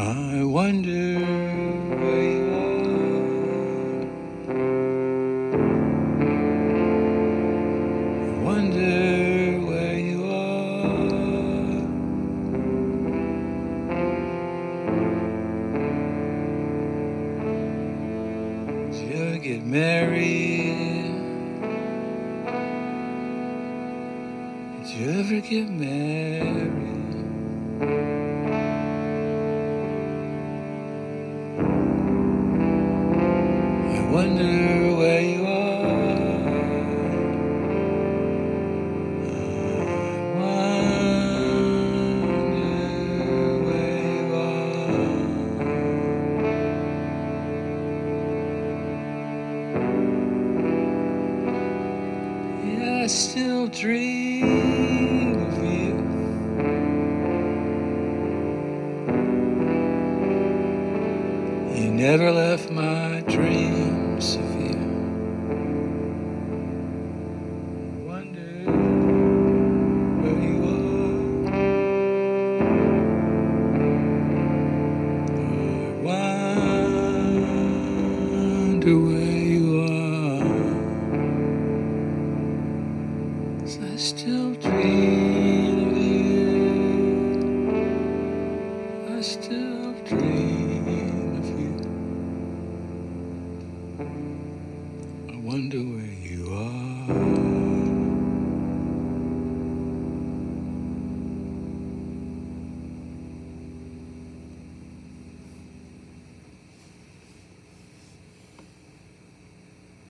I wonder where you are. I wonder where you are. Did you ever get married? Did you ever get married? Wonder where you are. Wonder where you are. Yeah, I still dream You never left my dreams of you. Wonder where you are. I wonder where you are. 'Cause I still.